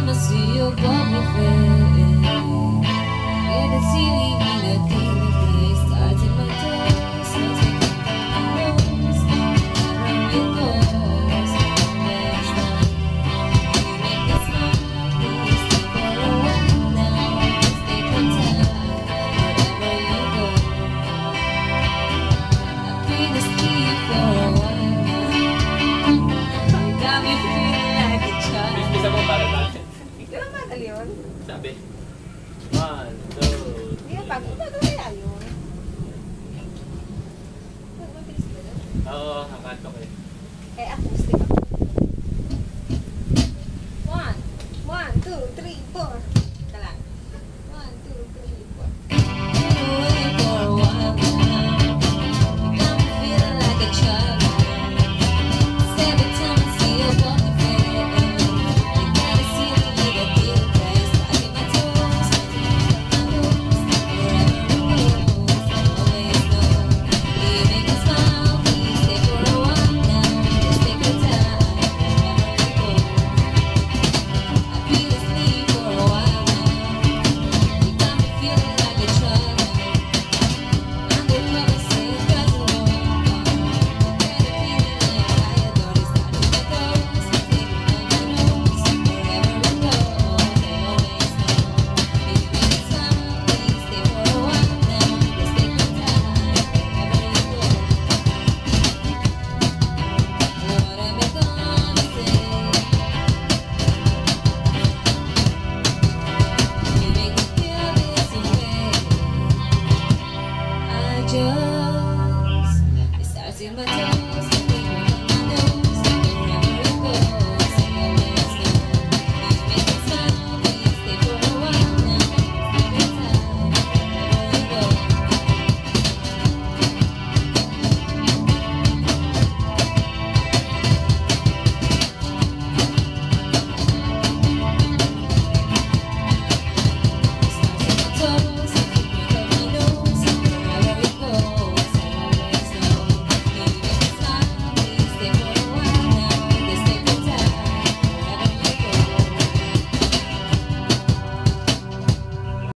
wanna see your bubbly face. Get a silly, Yun? Sabi. One, two, Di ba pag madali yun? Mabilis ba yun? Oo, hakanto ko eh. Eh, acoustic ako. One, one, two, three, four. 着。